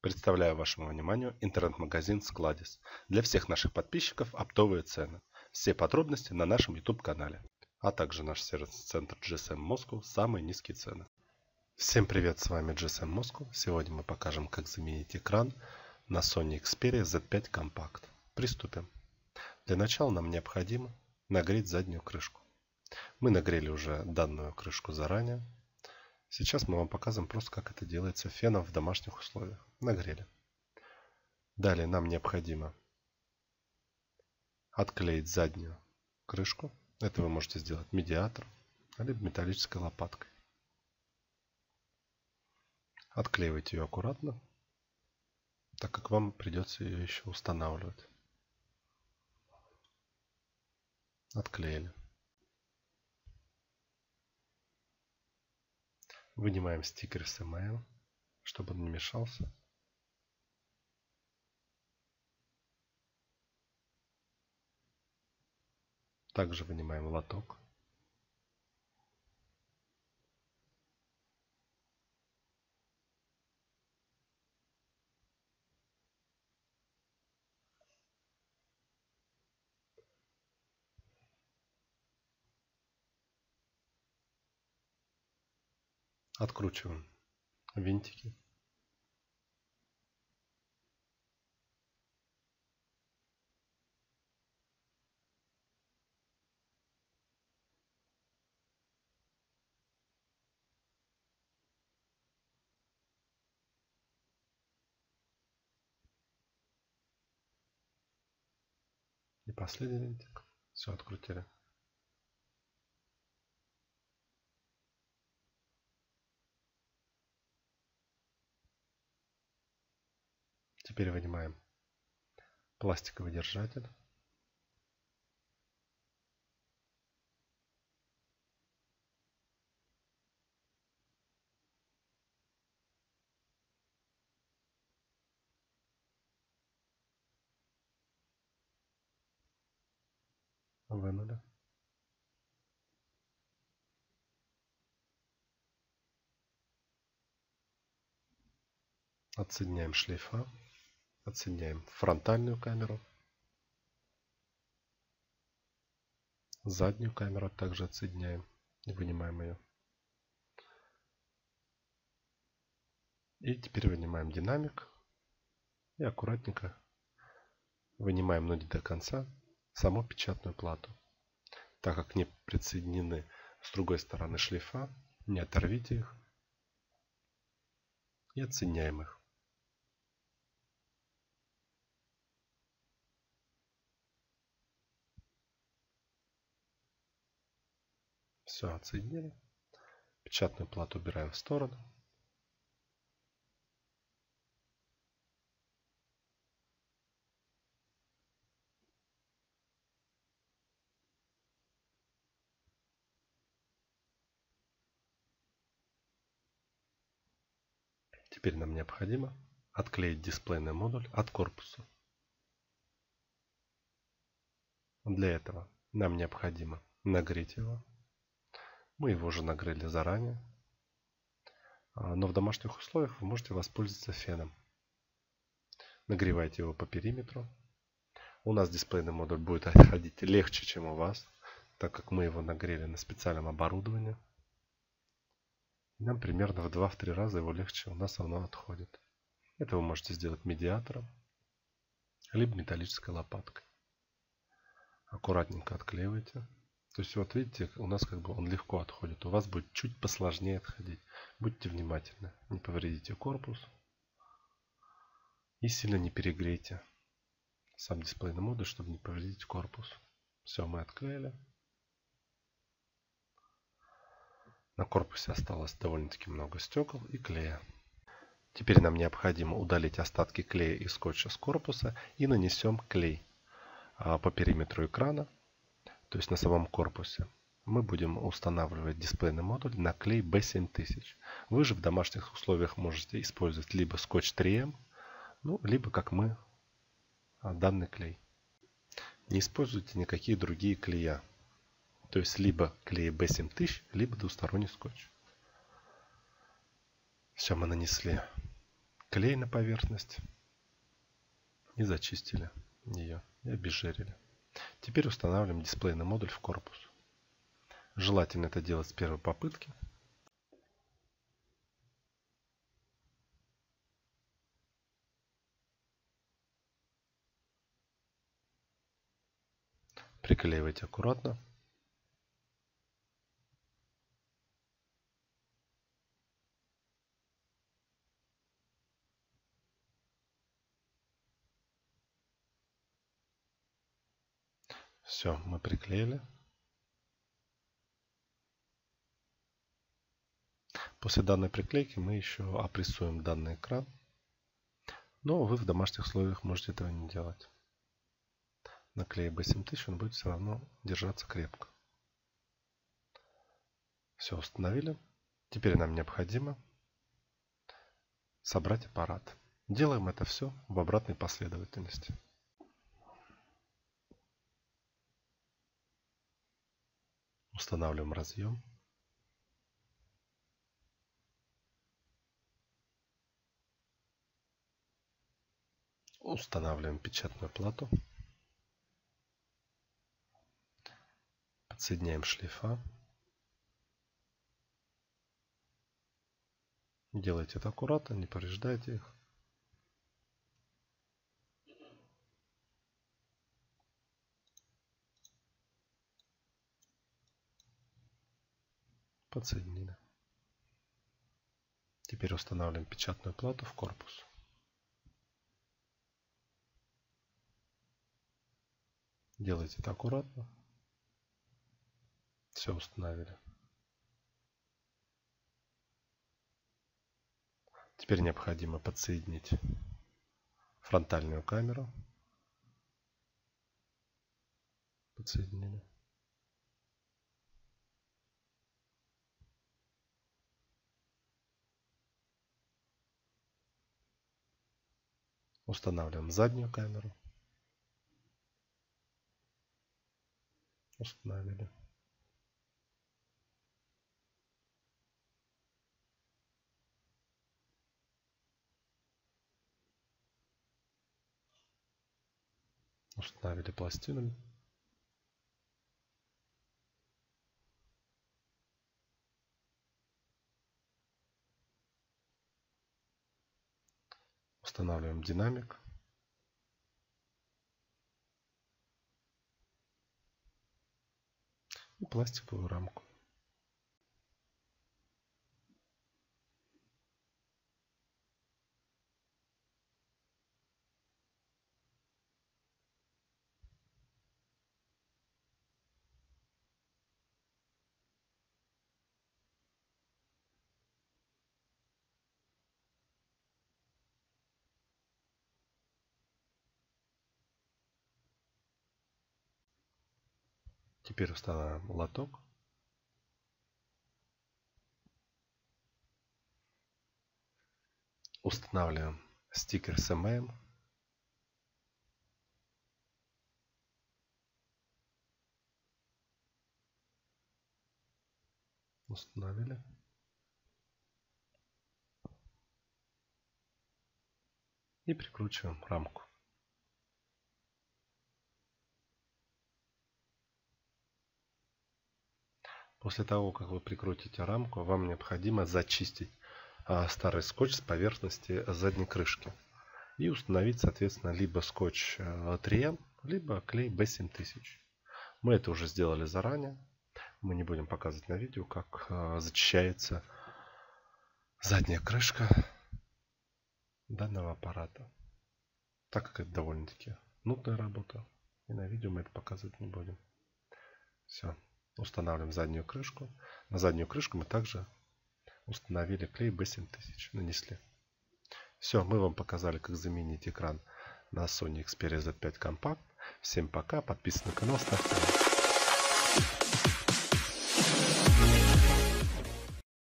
Представляю вашему вниманию интернет-магазин Складис. Для всех наших подписчиков оптовые цены. Все подробности на нашем YouTube-канале. А также наш сервис-центр GSM Moscow самые низкие цены. Всем привет, с вами GSM Moscow. Сегодня мы покажем, как заменить экран на Sony Xperia Z5 Compact. Приступим. Для начала нам необходимо нагреть заднюю крышку. Мы нагрели уже данную крышку заранее. Сейчас мы вам показываем просто, как это делается феном в домашних условиях. Нагрели. Далее нам необходимо отклеить заднюю крышку. Это вы можете сделать медиатором, либо металлической лопаткой. Отклеивайте ее аккуратно, так как вам придется ее еще устанавливать. Отклеили. Вынимаем стикер с email, чтобы он не мешался. Также вынимаем лоток. Откручиваем винтики. И последний винтик. Все открутили. Теперь вынимаем пластиковый держатель. Вынули. Отсоединяем шлейфа. Отсоединяем фронтальную камеру. Заднюю камеру также отсоединяем и вынимаем ее. И теперь вынимаем динамик и аккуратненько вынимаем, но не до конца, саму печатную плату. Так как не присоединены с другой стороны шлейфа, не оторвите их и отсоединяем их. Все отсоединили. Печатную плату убираем в сторону. Теперь нам необходимо отклеить дисплейный модуль от корпуса. Для этого нам необходимо нагреть его мы его уже нагрели заранее. А, но в домашних условиях вы можете воспользоваться феном. Нагревайте его по периметру. У нас дисплейный модуль будет отходить легче, чем у вас, так как мы его нагрели на специальном оборудовании. Нам примерно в 2-3 раза его легче у нас оно отходит. Это вы можете сделать медиатором, либо металлической лопаткой. Аккуратненько отклеивайте. То есть вот видите, у нас как бы он легко отходит. У вас будет чуть посложнее отходить. Будьте внимательны. Не повредите корпус. И сильно не перегрейте сам дисплейный модуль, чтобы не повредить корпус. Все, мы отклеили. На корпусе осталось довольно-таки много стекол и клея. Теперь нам необходимо удалить остатки клея и скотча с корпуса и нанесем клей а, по периметру экрана то есть на самом корпусе, мы будем устанавливать дисплейный модуль на клей B7000. Вы же в домашних условиях можете использовать либо скотч 3M, ну, либо как мы, а, данный клей. Не используйте никакие другие клея. То есть либо клей B7000, либо двусторонний скотч. Все, мы нанесли клей на поверхность и зачистили ее и обезжирили. Теперь устанавливаем дисплейный модуль в корпус. Желательно это делать с первой попытки. Приклеивайте аккуратно. Все, мы приклеили. После данной приклейки мы еще опрессуем данный экран. Но вы в домашних условиях можете этого не делать. На клее B7000 он будет все равно держаться крепко. Все установили. Теперь нам необходимо собрать аппарат. Делаем это все в обратной последовательности. Устанавливаем разъем. Устанавливаем печатную плату. Подсоединяем шлейфа. Делайте это аккуратно, не повреждайте их. Подсоединили. Теперь устанавливаем печатную плату в корпус. Делайте это аккуратно. Все установили. Теперь необходимо подсоединить фронтальную камеру. Подсоединили. Устанавливаем заднюю камеру. Установили. Установили пластину. Устанавливаем динамик. И пластиковую рамку. Теперь устанавливаем лоток. Устанавливаем стикер с email. Установили. И прикручиваем рамку. После того, как вы прикрутите рамку, вам необходимо зачистить а, старый скотч с поверхности задней крышки. И установить, соответственно, либо скотч 3M, а, либо клей B7000. Мы это уже сделали заранее. Мы не будем показывать на видео, как а, зачищается задняя крышка данного аппарата. Так как это довольно-таки нудная работа. И на видео мы это показывать не будем. Все. Устанавливаем заднюю крышку. На заднюю крышку мы также установили клей B7000. Нанесли. Все, мы вам показали, как заменить экран на Sony Xperia Z5 Compact. Всем пока, подписывайтесь на канал, ставьте лайк.